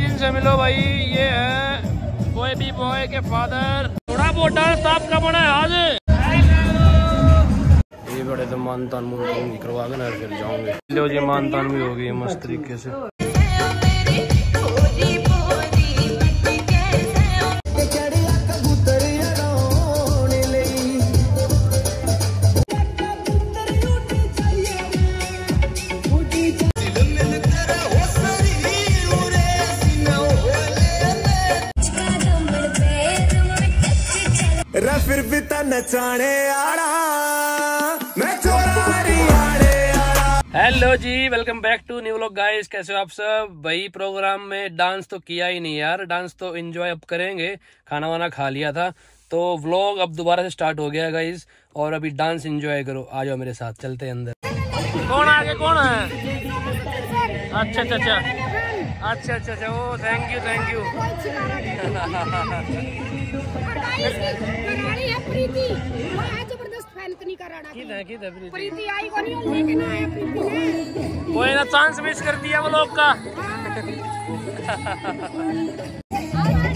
जिनसे मिलो भाई ये है बॉय बी बॉय के फादर थोड़ा बहुत डांस तो आपका बना है आज। ये बड़े तो मान तान मुँह करवा के ना फिर जाऊँगे। लो जी मान तान भी हो गई मस्त तरीके से। नचाने आड़ा मैं hello ji welcome back to new vlog guys कैसे हो आप सब? भाई प्रोग्राम में डांस तो किया ही नहीं यार। डांस तो एंजॉय अब करेंगे। खाना वाना खा लिया था। तो व्लॉग अब दोबारा से स्टार्ट हो गया गाइस और अभी डांस एंजॉय करो। आ जाओ मेरे साथ चलते हैं अंदर। कौन आगे? कौन है? अच्छा अच्छा अच्छा। अच्छा अच्छा अच्छा। Oh thank you thank you का किधर किधर प्रीति? आई को नहीं आया प्रीति ने कोई ना चांस मिस कर दिया व्लॉग का।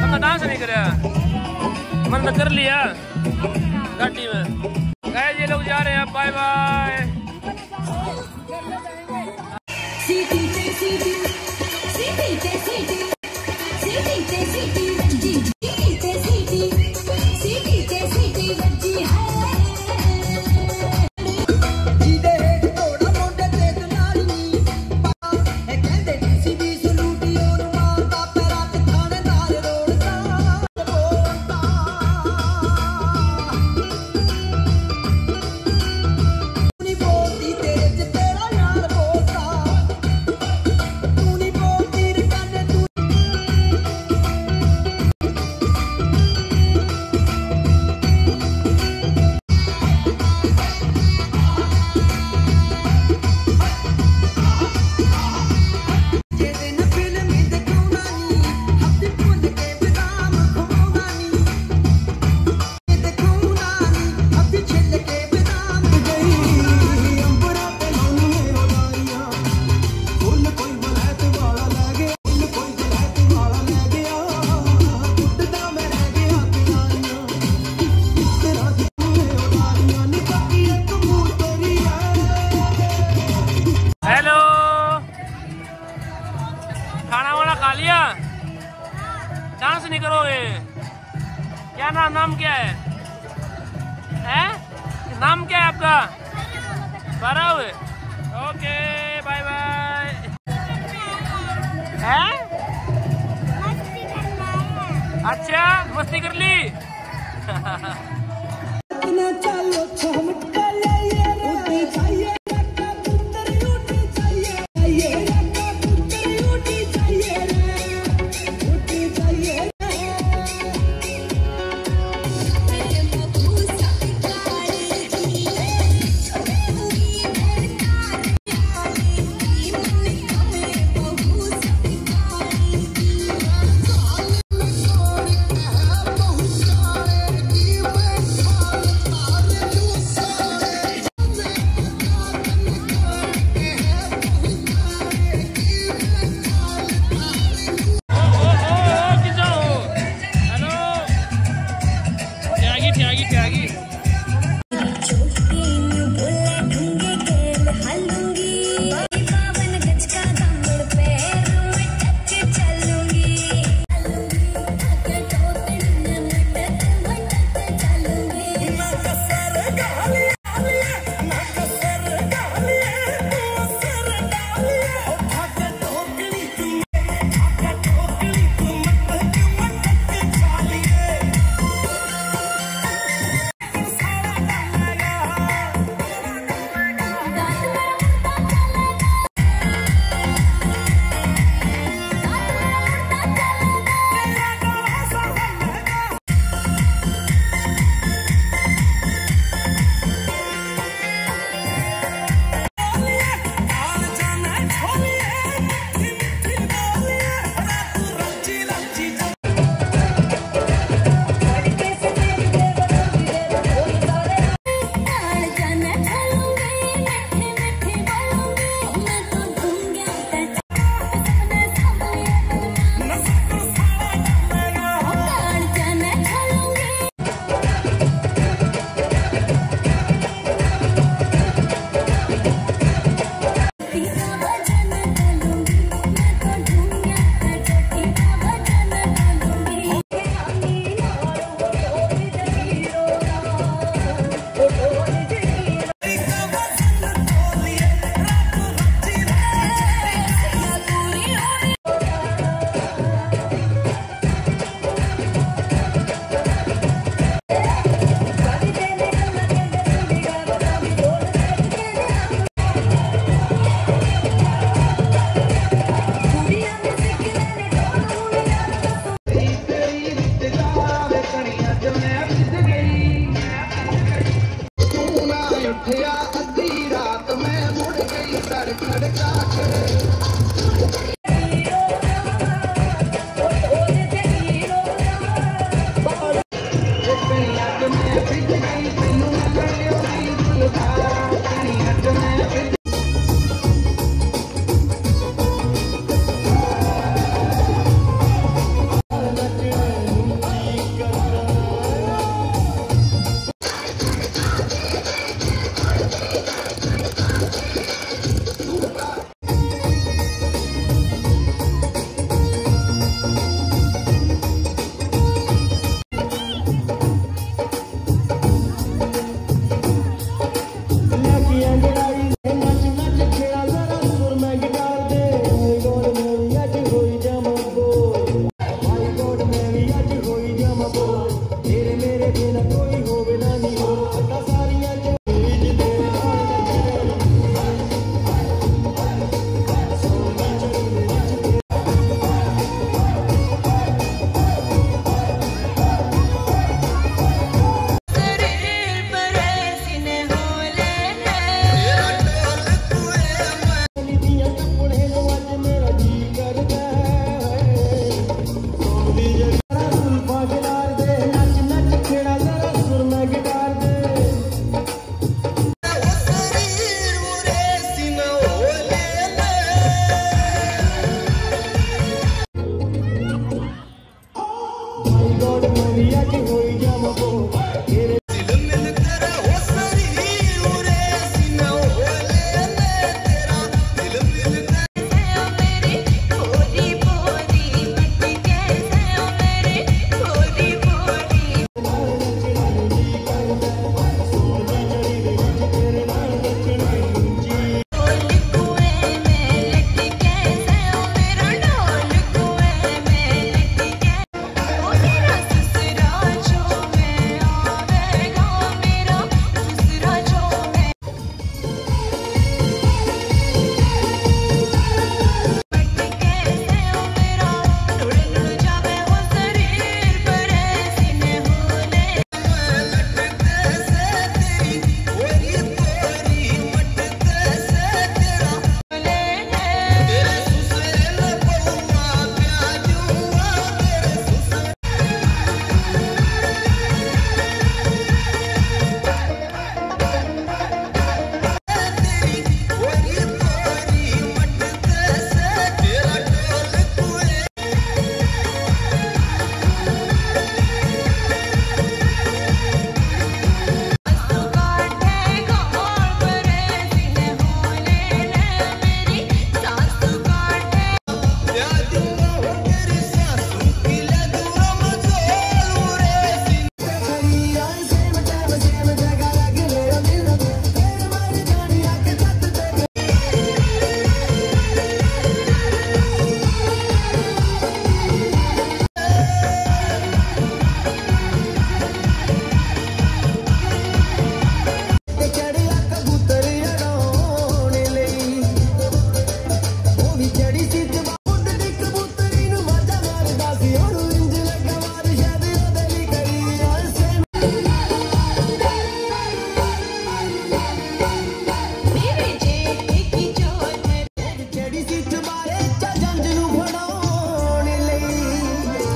हमने डांस नहीं कराया मन तो कर लिया। गाड़ी में। गए ये लोग जा रहे हैं बाय बाय हैं? अच्छा मस्ती कर ली?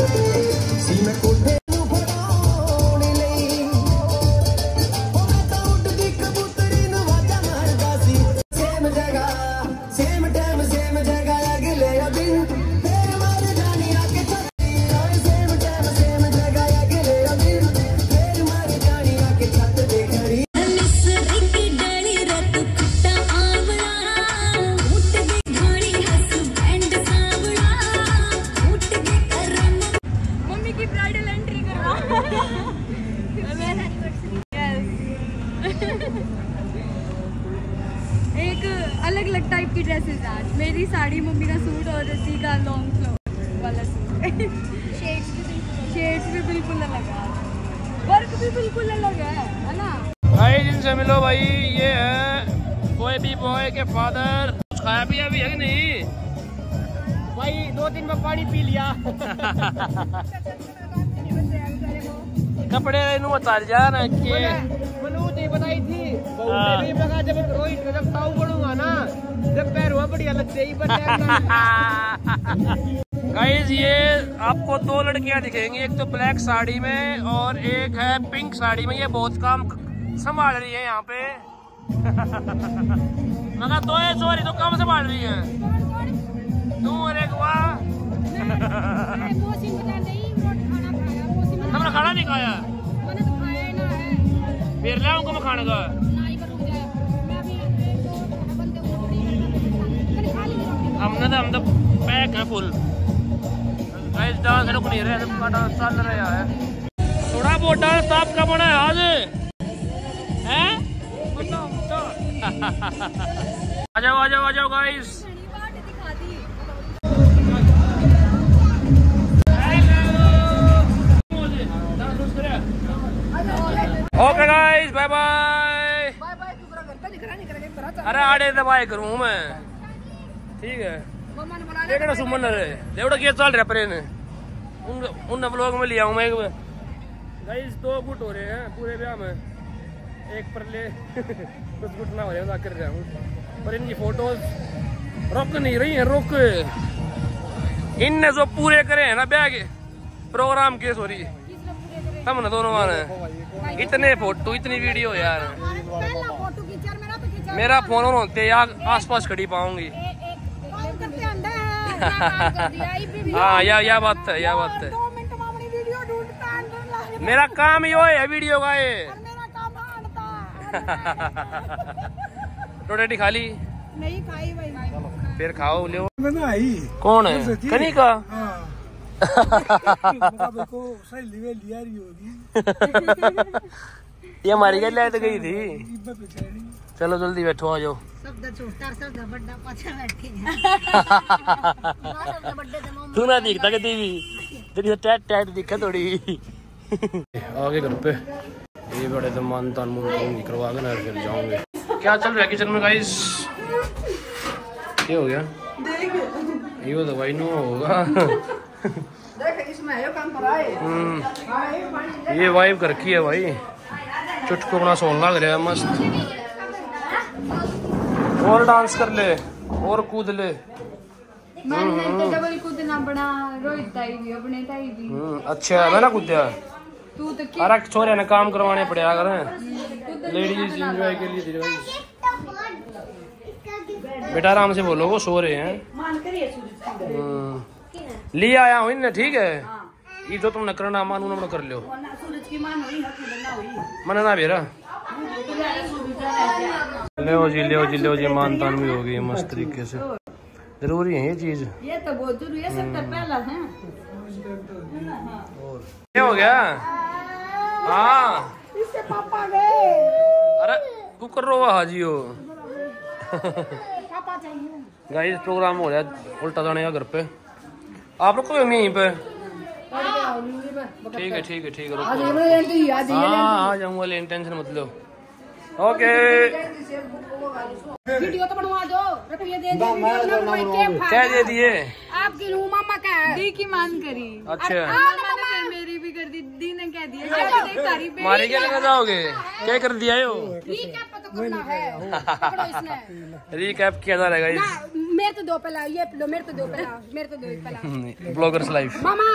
एक टाइप की ड्रेसेस आज। मेरी साड़ी मम्मी का सूट और रसी का लॉन्ग फ्लोर वाला सूट शेड्स भी शेड्स भी बिल्कुल अलग है। वर्क भी बिल्कुल अलग है है ना? भाई जिनसे मिलो भाई ये है बॉय बी बॉय के फादर कुछ खाया पिया भी है नहीं? भाई दो दिन में पानी पी लिया। कपड़े नु उतार जा ना के बताई थी। बहू हाँ। भी लगा जब रोहित जब ताऊ बढ़ूँगा ना जब पैर हुआ बढ़िया ही टाइम लगेगा। गाइस ये आपको दो लड़कियाँ दिखेंगी एक तो ब्लैक साड़ी में और एक है पिंक साड़ी में। ये बहुत काम संभाल रही है यहाँ पे। मगर दो है सॉरी तो काम संभाल रही है। तू और एक वाह हमने खाना नहीं खाया। फिर ले आऊँगा मैं खाने का। हमने तो हम तो पैक है फुल। गाइस डांस रुक नहीं रहे सबका डांस चल रहा है। थोड़ा बहुत डांस तो आपका बना है आज। हैं? आ जाओ आ जाओ आ जाओ गाइस अरे आड़े दबाए करूँ मैं। ठीक है। केड़ा सुमन रे? देवड़ा के चल रहा प्रेन उन उन ब्लॉग में लिया हूँ मैं एक गाइस दो गुट हो रहे हैं पूरे ब्याह में। एक पर ले। कुछ गुट ना हो रहे कर रहा हूँ पर इनकी फ़ोटोज़ रुक नहीं रही है रुक। इनने जो पूरे करे हैं ना ब्याह के प्रोग्राम के सॉरी हम ना दोनों माने इतने फ़ोटो इतनी वीडियो यार। मेरा फ़ोन और होते यार आस पास खड़ी पाऊँगी। हाँ या या बात है या बात है। मेरा काम यो है वीडियो का ये। रोटी खा ली नहीं खाई भाई। फिर खाओ ले कौन है? कनी का? हाँ। ये हमारी तो गई थी। चलो जल्दी बैठो आ जाओ। तू ना दिखता कि टीवी तेरी टैट टैट दिखा थोड़ी। आगे घर पे। ये बड़े तो मानतान मुँह करवा के ना फिर जाऊँगे। क्या चल रहा है किचन में गाइस ये हो गया। ये तो भाई नो होगा। हम्म, ये वाइब कर रखी है भाई। चुटको अपना सोन लग रहा है मस्त। और डांस कर ले और कूद ले। मैंने तो डबल कूदना बना रोहित भी अपने भी हम्म, अच्छा मैं ना कूदया तू तो अरे छोरे ने काम करवाने पड़ेगा करें। लेडीज़ एंजॉय के लिए बेटा आराम से बोलो वो सो रहे हैं। हम्म। ले आया हूँ इन्हें ठीक है? ये जो तुमने करना मानू ना कर लो मना ना बेरा। ले जी ले जी ले जी मान तान भी होगी मस्त तरीके से ज़रूरी है ये चीज़ ये तो बहुत ज़रूरी है सबसे पहला है ये हो गया हाँ इससे पापा गए अरे तू कर रो हाजी हो पापा चाहिए गाइस प्रोग्राम हो रहा है उल्टा जाने का घर पे आप रुको यहीं पे ठीक है ठीक है ठीक है रुको हाँ आ जाऊँगा लेकिन टेंशन मत लो ओके वीडियो तो बनवा दो रुपये दे क्या दिए? आपकी रूह मामा का दी की मान करी। अच्छा। मेरी भी कर दी दी ने कह दिया। पे मारे क्या लेना जाओगे? क्या कर दिया है। है इसने। रिकैप किया जा रहा है मेरे तो दो पला ये मेरे तो दो पला मेरे तो दो ही पला ब्लॉगर्स लाइफ मामा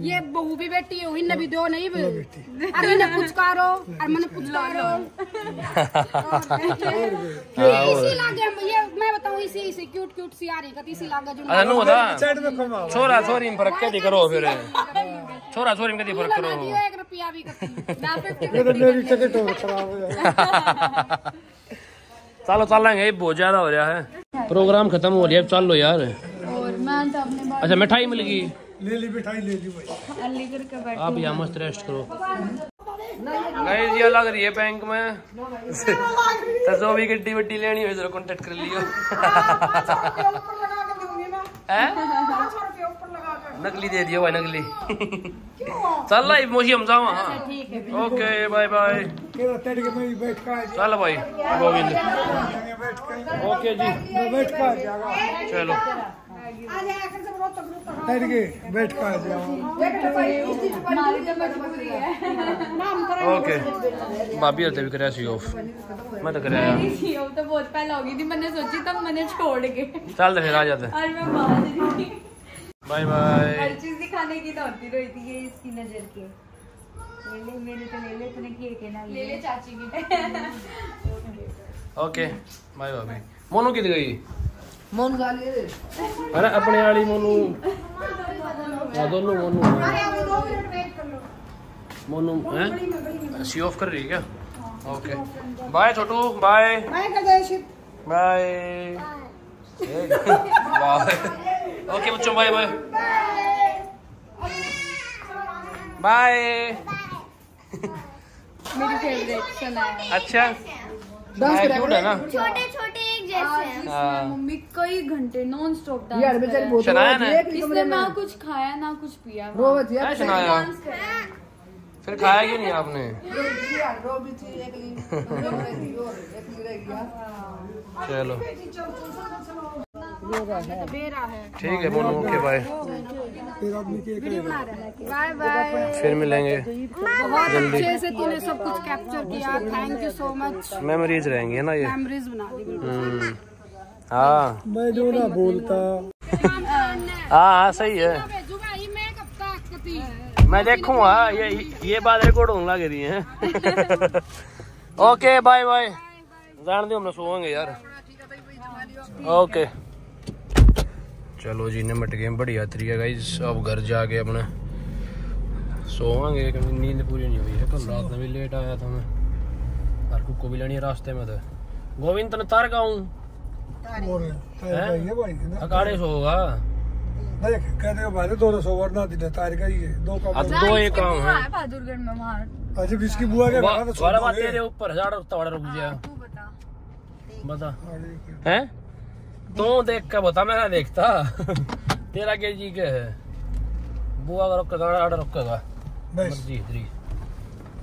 ये बहू भी बेटी है भी दो नहीं भी अरे इन्हें पुचकारो और मैंने पुचकारो। इसी लागे ये मैं बताऊँ इसी इसी क्यूट क्यूट सी आ रही है इसी लागे जो अच्छा नु में कमाओ छोरा छोरी में फ़र्क क्या दी करो फिर। छोरा छोरी में क्या दी फ़र्क करो। दियो एक रुपया भी करती ना फिफ्टी ये तो मेरी टिकट खराब हो जाए। चलो चलेंगे ये बहुत ज़्यादा हो रहा है। प्रोग्राम खत्म हो रहा है चलो यार। और मैं तो अपने अच्छा मिठाई मिल गई। ले ली मिठाई ले ली भाई अली करके बैठ आप यहाँ मस्त रेस्ट करो। गाइस ये लग रही है बैंक में। तो जो भी गड्डी वड्डी लेनी हो जरा कांटेक्ट कर लियो। हैं? नकली दे दियो भाई नकली। चल लाई मोशी हम जाओ हाँ ओके बाय बाय केवल तेरे के मैं बैठ का चल भाई। गोविंद। ओके जी। मैं बैठ का बैठ ओके भाभी हते भी कराया सी ऑफ़ मैं तो कराया। थी वो तो बहुत पहले हो गई थी। मैंने सोची तब मैंने छोड़ के। चल तो फिर आ जाते और मैं बाहर बाय बाय हर चीज़ दिखाने की तो होती रही थी ये इसकी नज़र के। ले ले मेरे तो ले ले तूने किए के ना। ले ले चाची की। ओके बाय भाभी। मोनू किधर गई? मोनू अरे अपने वाली मोनू हाँ दोनों मोनू मोनू हैं सी ऑफ़ कर रही है क्या okay bye Chhotu bye bye bye okay बच्चों बाय बाय बाय मेरी फेवरेट सुना है। अच्छा। क्यूट है ना? मम्मी कई घंटे नॉन स्टॉप डांस करा। शनाया ने? इसने ना कुछ खाया ना कुछ पिया शनाया? फिर खाया क्यों नहीं आपने? चलो। ठीक है बोलो ओके बाय बाय बाय फिर मिलेंगे। बहुत जल्दी। अच्छे से तूने सब कुछ कैप्चर किया। Thank you so much memories रहेंगी है ना ये? मेमोरीज बना दी बिल्कुल। हम्म। हाँ। मैं जो ना बोलता। हाँ हाँ सही है। मैं देखूँगा ये ये बात रिकॉर्ड होने लग रही है। ओके बाय बाय जान दो हम सोएँगे यार। ओके। चलो जी निमट गए बढ़िया तरीका गाइस अब घर जाके अपने सोवांगे क्योंकि नींद पूरी नहीं हुई। है कल रात में भी लेट आया था मैं। और कुको भी लेनी है रास्ते में तो गोविंद तने तार का हूँ? हैं? अकाड़े सोगा देख कहते हैं भाई दो सौ वरना दिन तार का ही? है दो का अब दो एक काम है बहादुरगढ़ में वहाँ अच्छा इसकी बुआ के वा- बता वाला बात तेरे ऊपर हज़ार तवड़ा रुक गया। बता। बता। हैं? तू देख के बता मैं ना देखता। तेरा के जी के है? बुआ का रुकेगा आड़ा रुकेगा बस मर्ज़ी तेरी।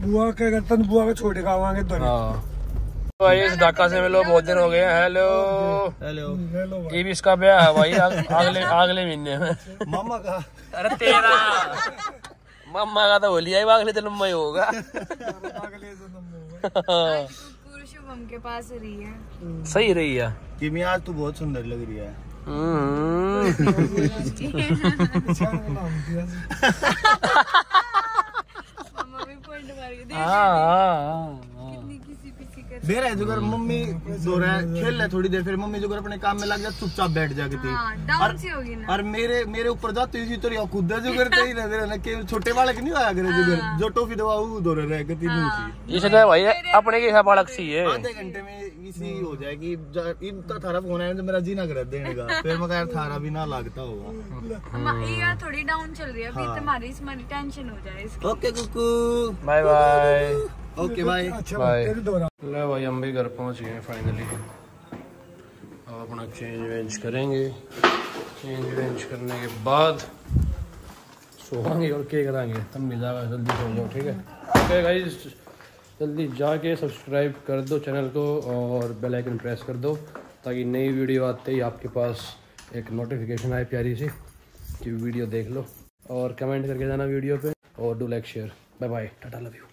बुआ के अगर तन बुआ के छोटे का आवांगे तो हाँ। तो भाई इस ढाका से मिलो बहुत दिन हो गए हेलो। हेलो। ले ये भी इसका ब्याह है भाई अगले अगले महीने में। मामा का। अरे तेरा। मम्मा का तो होली आई अगले दिन में ही होगा। अगले जन्म में होगा। के पास रही है। सही रही है। किमी आज तू बहुत सुंदर लग रही है। हम्म। मम्मा पॉइंट मार के मेरा जो कर मम्मी सो रहा है खेल रहा है थोड़ी देर फिर मम्मी जो कर अपने काम में लग जा चुपचाप बैठ जाती थी हाँ डाउन सी होगी ना। और मेरे मेरे ऊपर जाती थी तो खुद जो करते ही रहते रहना कि छोटे बालक नहीं आया करे जो कर जो टॉफी दवा वो दो रहे गति नहीं थी इसने भाई अपने के हिसाब बालक सी है। आधे घंटे में इसी हो जाएगी जा- इनका थारा फ़ोन आया तो मेरा जी ना कर देने का। फिर मैं कहा थारा भी ना लगता होगा। ये थोड़ी डाउन चल रही है अभी तुम्हारी इसमें टेंशन हो जाए इसकी। Okay Kuku. Bye bye okay bye अच्छा बाय। ले भाई हम भी घर पहुँच गए फाइनली अब अपना चेंज वेंज करेंगे। चेंज वेंज करने के बाद सोएँगे और क्या कराएँगे? तब मिल जल्दी सो जाओ ठीक है? ओके गाइस जल्दी जाके सब्सक्राइब कर दो चैनल को और बेल आइकन प्रेस कर दो ताकि नई वीडियो आते ही आपके पास एक नोटिफिकेशन आए प्यारी सी कि वीडियो देख लो। और कमेंट करके जाना वीडियो पे और do like share bye bye tata love you